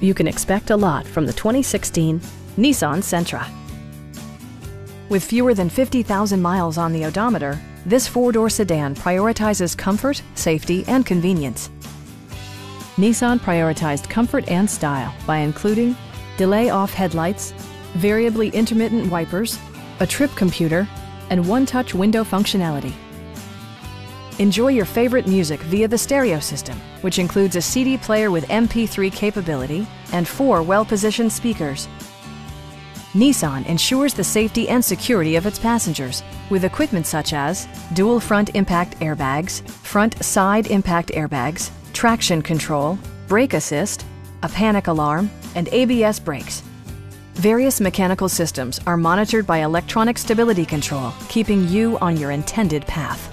You can expect a lot from the 2016 Nissan Sentra. With fewer than 50,000 miles on the odometer, this four-door sedan prioritizes comfort, safety, and convenience. Nissan prioritized comfort and style by including delay off headlights, variably intermittent wipers, a trip computer, and one-touch window functionality. Enjoy your favorite music via the stereo system, which includes a CD player with MP3 capability and four well-positioned speakers. Nissan ensures the safety and security of its passengers with equipment such as dual front impact airbags, front side impact airbags, traction control, brake assist, a panic alarm, and ABS brakes. Various mechanical systems are monitored by electronic stability control, keeping you on your intended path.